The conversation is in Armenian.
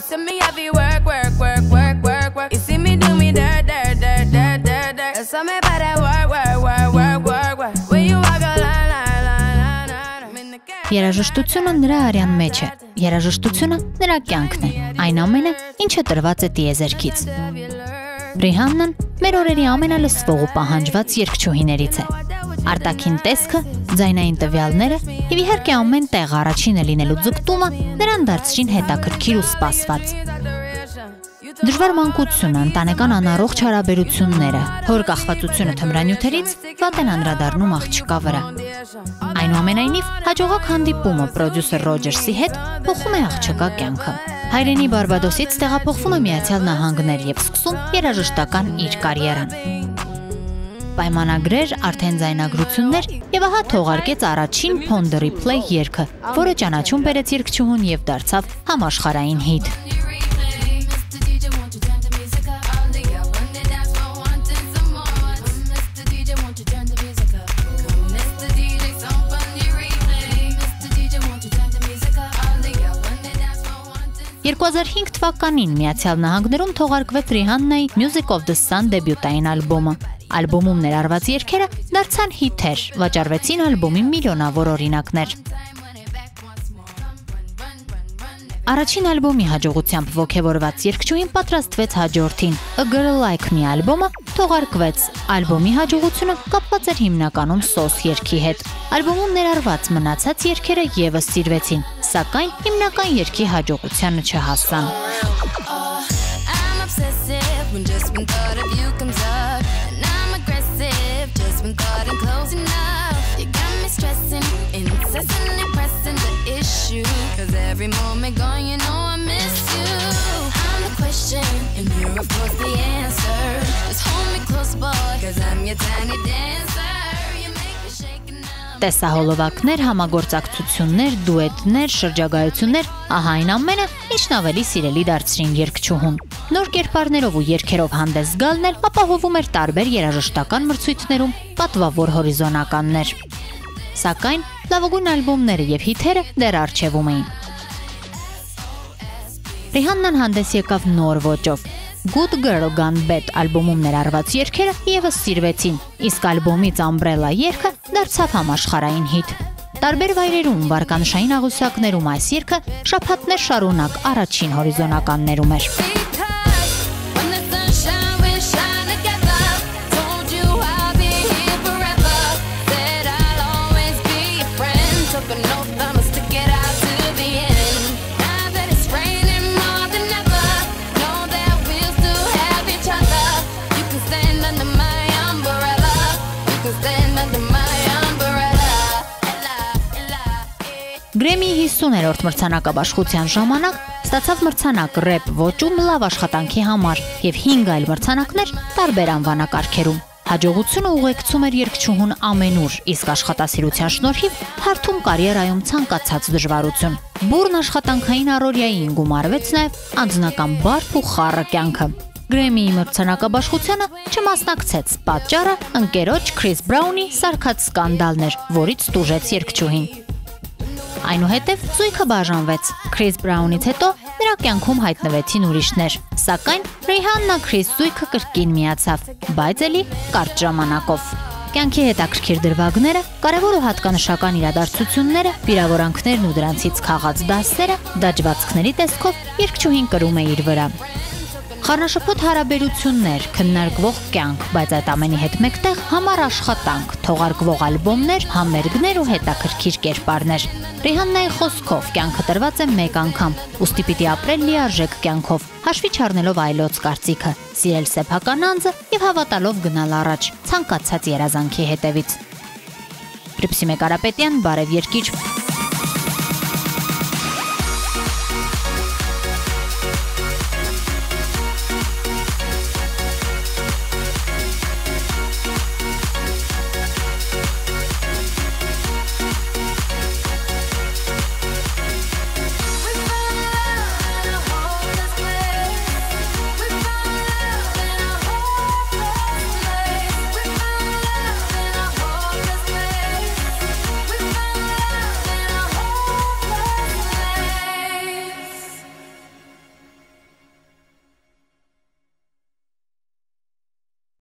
You see me heavy work, work, work, work, work, work. You see me do me dirt, dirt, dirt, dirt, dirt, dirt. There's something about that work, work, work, work, work, work. When you walk a line, line, line, line, line. Երաժշտությունը նրա արյան մեջ է։ Երաժշտությունը նրա կյանքն է։ Այն ամենը, ինչը տրված է տիեզերքից։ Ռիհաննան մեր օրերի ամենալսվող ու պահանջված երգչուհիներից է։ Արտակին տեսքը, ձայնային տվյալները եւ իհարկե ամեն տեղ առաջինը լինելու ձգտումը նրան դարձրին հետաքրքիր ու սպասված։ Դժվար մանկությունը, ընտանեկան անառողջ հարաբերությունները, հոր կախվածությունը թմրանյութերից վատ են անդրադառնում աղջկա վրա։ Այնուամենայնիվ, հաջողակ հանդիպումը պրոդյուսեր Ռոջերսի հետ փոխում է աղջկա կյանքը։ Հայրենի Բարբադոսից տեղափոխվում է Միացյալ Նահանգներ եւ սկսում երաժշտական իր կարիերան։ Պայմանագրեր, արդեն ձայնագրություններ եւ ահա թողարկեց առաջին Pond Replay երգը, որը ճանաչում բերեց երգչուհուն եւ դարձավ համաշխարհային հիթ։ Music 2005 թվականին Միացյալ Նահանգներում թողարկվեց Rihanna-ի Music of the Sun դեբյուտային ալբոմը։ Ալբոմում ներառված երգերը դարձան հիթեր, վաճառվեցին ալբոմի միլիոնավոր օրինակներ։ Առաջին ալբոմի հաջողությամբ ողջևորված երգչուհին պատրաստվեց հաջորդին։ A Girl Like Me ալբոմը թողարկվեց։ Ալբոմի հաջողությունը կապված էր հիմնականում սոս երգի հետ։ Ալբոմում ներառված մնացած երգերը եւս սիրվեցին, սակայն հիմնական երգի հաջողությանը չհասան։ I'm obsessive when just when thought of you comes up. Every moment gone, you know I miss you. I'm the question, and you're of course the answer. Just hold me close, boy, cause I'm your tiny dancer. Տեսահոլովակներ, համագործակցություններ, դուետներ, շրջագայություններ, ահա այն ամենը, ինչն ավելի սիրելի դարձրին երգչուհուն։ Նոր կերպարներով ու երգերով հանդես գալն էլ ապահովում էր տարբեր երաժշտական մրցույթներում պատվավոր հորիզոնականներ։ Սակայն լավագույն ալբոմները եւ հիթերը դեռ արժևում էին։ Ռիհաննան հանդես եկավ նոր ոճով։ Good Girl Gone Bad ալբոմում ներառված երգերը եւս սիրվեցին, իսկ ալբոմից Umbrella երգը դարձավ համաշխարհային հիթ։ Տարբեր վայրերում վարկանշային աղյուսակներում այս երգը շփաթներ շարունակ առաջին հորիզոնականներում էր։ eh. Grammy 50-րդ մրցանակաբաշխության ժամանակ ստացավ մրցանակ ռեփ ոճում լավ աշխատանքի համար եւ 5 այլ մրցանակներ տարբեր անվանակարգերում։ Հաջողությունը ուղեկցում էր երգչուհուն ամենուր, իսկ աշխատասիրության շնորհիվ հարթում կարիերայում ցանկացած դժվարություն։ Բուրն աշխատանքային առօրյային գումարվեց նաև անձնական բարդ ու խառը կյանքը։ Grammy-ի մրցանակաբաշխությանը չմասնակցեց պատճառը ընկերոջ Քրիս Բրաունի սարքած սկանդալն էր, որից տուժեց երգչուհին։ Այնուհետև զույգը բաժանվեց։ Քրիս Բրաունից հետո նրա կյանքում հայտնվեցին ուրիշներ, սակայն Ռիհաննա Քրիս զույգը կրկին միացավ, բայց ելի կարճ ժամանակով։ Կյանքի հետաքրքիր դրվագները, կարևոր ու հատկանշական իրադարձությունները, վիրավորանքներն ու դրանցից քաղած դասերը դաջվածքների տեսքով երկչուհին կրում է իր վրա։ Խառնաշփոթ հարաբերություններ, քննարկվող կյանք, բայց այդ ամենի հետ մեկտեղ համառ աշխատանք, թողարկվող ալբոմներ, համերգներ ու հետաքրքիր կերպարներ։ Ռիհաննայի խոսքով կյանքը տրված է մեկ անգամ, ուստի պիտի ապրել լիարժեք կյանքով, հաշվի չառնելով այլոց կարծիքը, սիրել սեփական անձը եւ հավատալով գնալ առաջ, ցանկացած երազանքի հետևից։ Պրիպսիմե Կարապետյան, Բարև Երկիր,